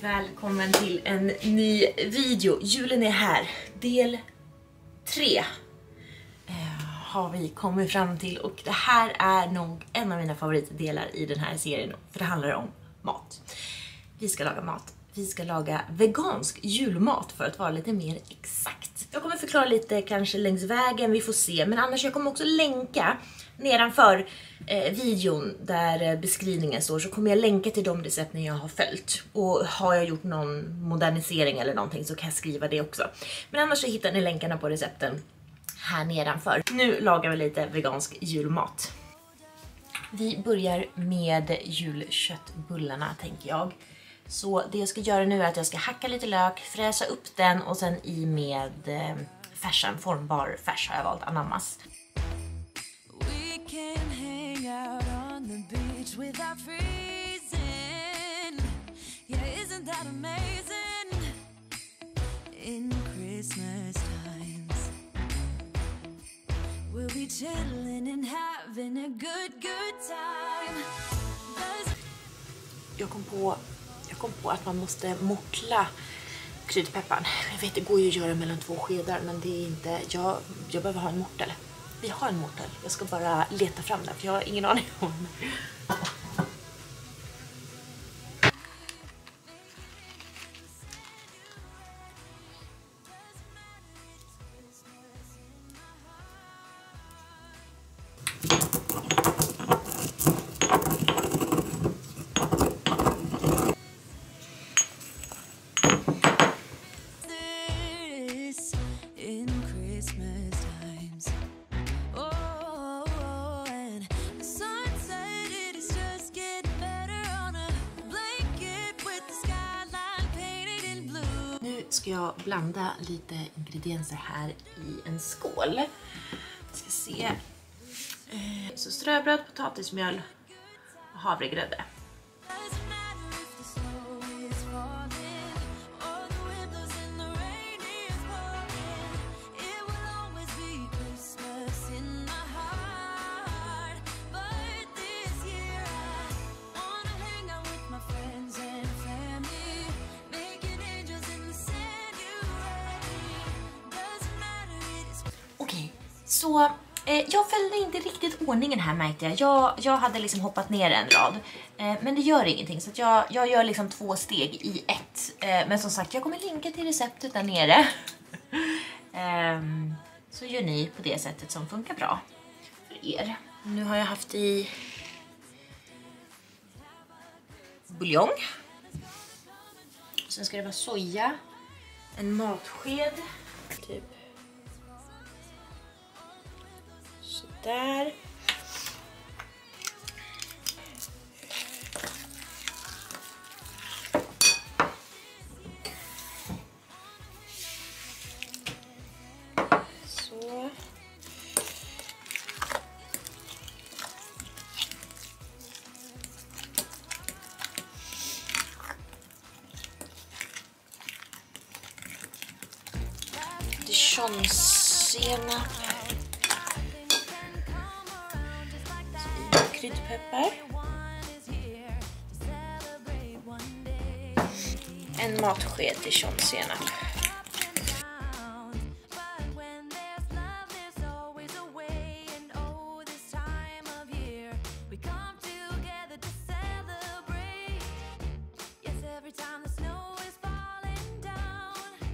Välkommen till en ny video. Julen är här. Del 3 eh, har vi kommit fram till och det här är nog en av mina favoritdelar i den här serien för det handlar om mat. Vi ska laga mat. Vi ska laga vegansk julmat för att vara lite mer exakt. Förklara lite kanske längs vägen, vi får se. Men annars jag kommer också länka nedanför eh, videon där eh, beskrivningen står så kommer jag länka till de recepten jag har följt. Och har jag gjort någon modernisering eller någonting så kan jag skriva det också. Men annars så hittar ni länkarna på recepten här nedanför. Nu lagar vi lite vegansk julmat. Vi börjar med julköttbullarna tänker jag. Så det jag ska göra nu är att jag ska hacka lite lök, fräsa upp den och sen i med eh, färsen, formbar färs har jag valt, anammas. We can hang out on the beach without freezing. Yeah, isn't that amazing? In Christmas times, we'll be chilling and having a good, good time. There's Jag kom på, jag kom på att man måste mortla kryddpepparn. Jag vet, det går ju att göra mellan två skedar men det är inte, jag, jag behöver ha en mortel. Vi har en mortel, jag ska bara leta fram den för jag har ingen aning om ska jag blanda lite ingredienser här i en skål. Vi ska se. Eh, så ströbröd, potatismjöl och havregrädde. Så eh, jag följde inte riktigt ordningen här märkte jag. Jag, jag hade liksom hoppat ner en rad. Eh, men det gör ingenting så att jag, jag gör liksom två steg i ett. Eh, men som sagt, jag kommer länka till receptet där nere. Ehm, så gör ni på det sättet som funkar bra för er. Nu har jag haft i buljong. Sen ska det vara soja. En matsked. Där. Så. Dijonsenap. Snow is falling down.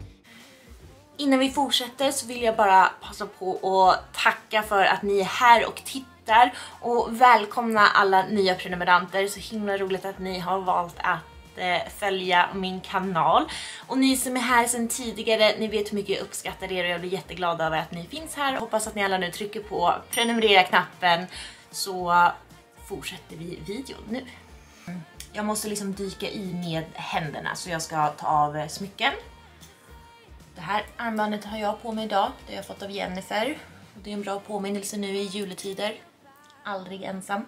Innan vi fortsätter så vill jag bara passa på att tacka för att ni är här och tittar och välkomna alla nya prenumeranter. Så himla roligt att ni har valt att eh, följa min kanal. Och ni som är här sedan tidigare, ni vet hur mycket jag uppskattar er och jag blir jätteglad över att ni finns här. Hoppas att ni alla nu trycker på prenumerera-knappen så fortsätter vi videon nu. Jag måste liksom dyka i med händerna så jag ska ta av smycken. Det här armbandet har jag på mig idag. Det har jag fått av Jennifer. Och det är en bra påminnelse nu i juletider. Aldrig ensam.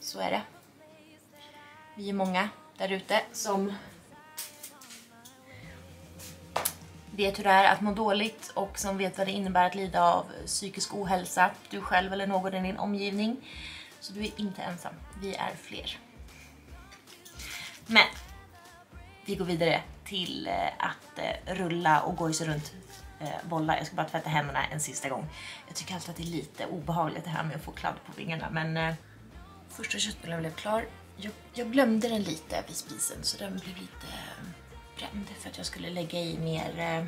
Så är det. Vi är många där ute som vet hur det är att må dåligt och som vet vad det innebär att lida av psykisk ohälsa. Du själv eller någon i din omgivning. Så du är inte ensam. Vi är fler. Men Vi går vidare till eh, att eh, rulla och gojsa runt Eh, bollar. Jag ska bara tvätta händerna en sista gång. Jag tycker alltid att det är lite obehagligt det här med att få kladd på fingrarna. Men eh, första köttbullen blev klar. Jag, jag glömde den lite vid spisen så den blev lite eh, bränd för att jag skulle lägga i mer eh,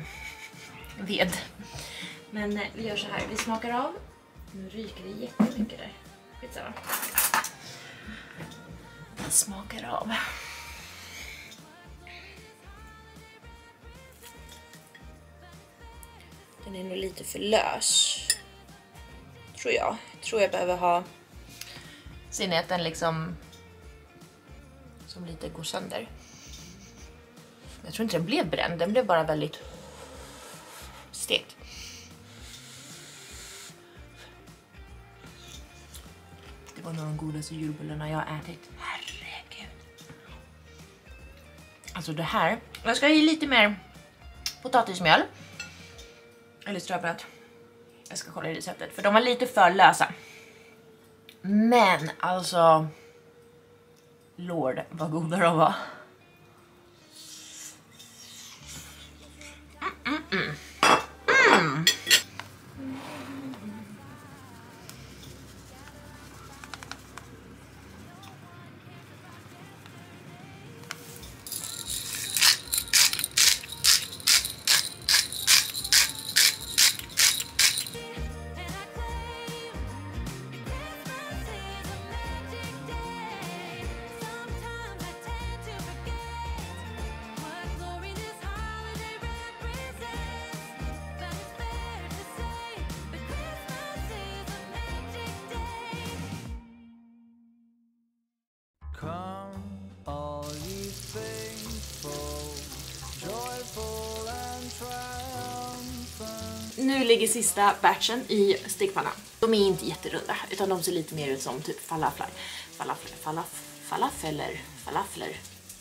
ved. Men eh, vi gör så här, vi smakar av. Nu ryker det jättemycket där. Skitsamma. Vi smakar av. Den är nog lite för lös. Tror jag. Tror jag behöver ha... Ser ni att den liksom... Som lite går sönder. Jag tror inte den blev bränd, den blev bara väldigt stekt. Det var nog de godaste julbullarna jag har ätit. Herregud. Alltså det här, jag ska ha i lite mer potatismjöl. Eller ströbröd. Jag ska kolla i receptet för de var lite för lösa. Men alltså. Lord vad goda de var. Nu ligger sista batchen i stekpannan. De är inte jätterunda utan de ser lite mer ut som typ falaflar. Falafler, falaf, falafeler, falafler.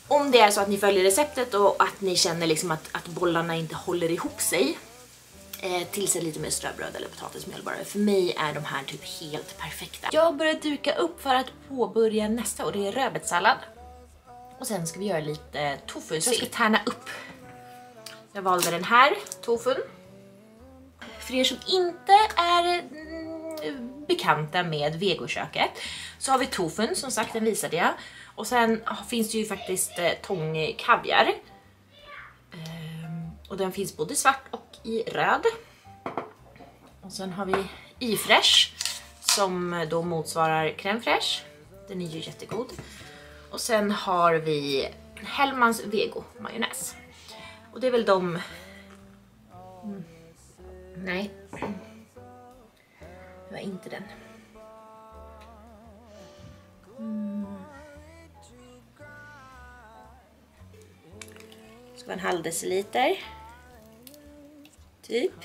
Om det är så att ni följer receptet och att ni känner liksom att, att bollarna inte håller ihop sig eh, tillsätt lite mer ströbröd eller potatismjöl bara. För mig är de här typ helt perfekta. Jag har börjat duka upp för att påbörja nästa och det är rödbetssallad. Och sen ska vi göra lite tofu. Så jag ska tärna upp. Jag valde den här tofun. För er som inte är mm, bekanta med vegoköket så har vi tofun, som sagt den visade jag. Och sen finns det ju faktiskt tång tångkaviar. Ehm, och den finns både svart och i röd. Och sen har vi ifresh som eh, då motsvarar crème fraîche. Den är ju jättegod. Och sen har vi Hellmans vego majonnäs. Och det är väl de... Mm. Nej. Det var inte den. Mm. Ska vara en halv deciliter. Typ.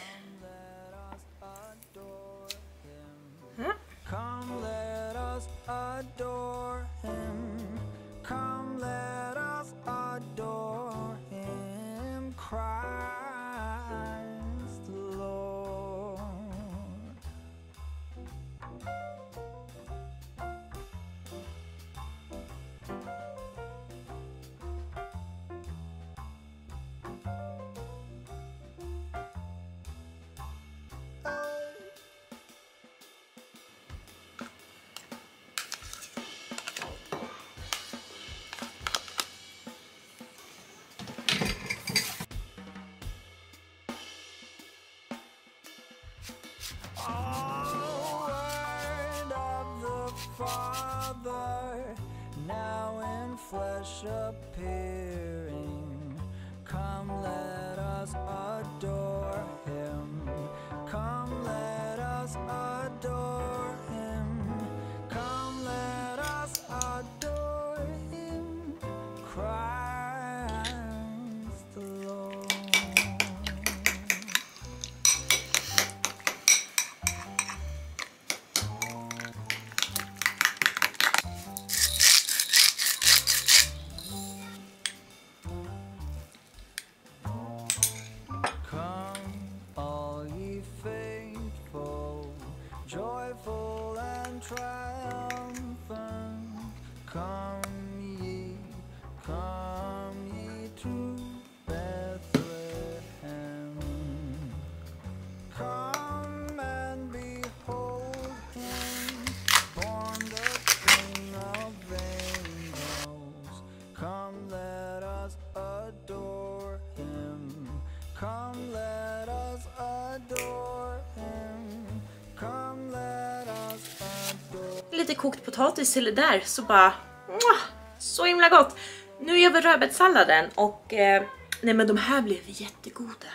Ja. Father, now in flesh appearing. Come, let us adore him. Come, let us adore lite kokt potatis till det där så bara... Så himla gott! Nu gör vi rödbetssalladen och... Eh, nej men de här blev jättegoda.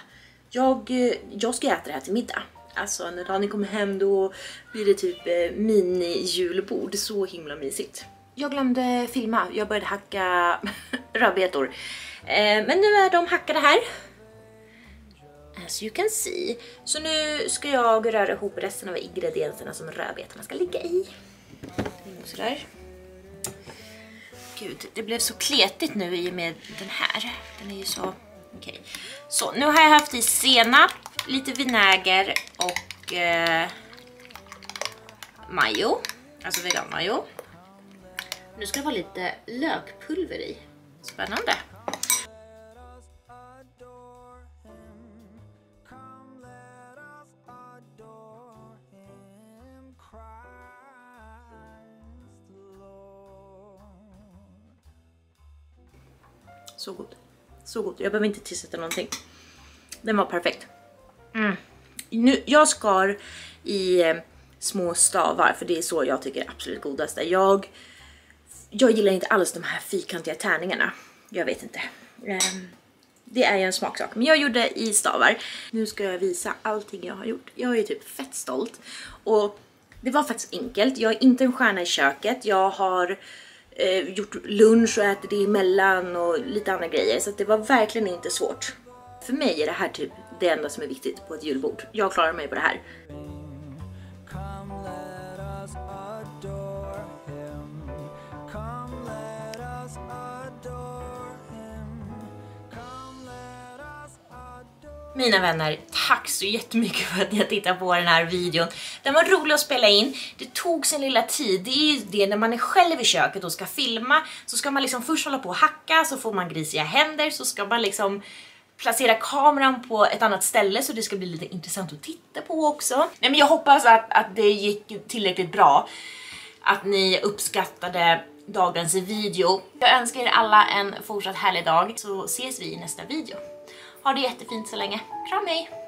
Jag, eh, jag ska äta det här till middag. Alltså när Dani kommer hem då blir det typ eh, mini-julbord. Så himla mysigt. Jag glömde filma, jag började hacka rödbetor. Eh, men nu är de hackade här. As you can see. Så nu ska jag röra ihop resten av ingredienserna som rödbetorna ska ligga i. Sådär. Gud, det blev så kletigt nu i och med den här. Den är ju så... Okej. Så, nu har jag haft i senap, lite vinäger och eh, majo. Alltså veganmajo. Nu ska det vara lite lökpulver i. Spännande. Så god. Så god. Jag behöver inte tillsätta någonting. Den var perfekt. Mm. Nu, jag skar i eh, små stavar för det är så jag tycker är absolut godaste. Jag, jag gillar inte alls de här fyrkantiga tärningarna. Jag vet inte. Ehm, det är ju en smaksak. Men jag gjorde i stavar. Nu ska jag visa allting jag har gjort. Jag är typ fett stolt. Och det var faktiskt enkelt. Jag är inte en stjärna i köket. Jag har eh, gjort lunch och ätit det emellan och lite andra grejer. Så att det var verkligen inte svårt. För mig är det här typ det enda som är viktigt på ett julbord. Jag klarar mig på det här. Mina vänner, tack så jättemycket för att ni har tittat på den här videon. Den var rolig att spela in, det tog sin lilla tid. Det är ju det när man är själv i köket och ska filma så ska man liksom först hålla på och hacka så får man grisiga händer så ska man liksom placera kameran på ett annat ställe så det ska bli lite intressant att titta på också. Nej men jag hoppas att, att det gick tillräckligt bra. Att ni uppskattade dagens video. Jag önskar er alla en fortsatt härlig dag så ses vi i nästa video. Ha det jättefint så länge. Kram hej!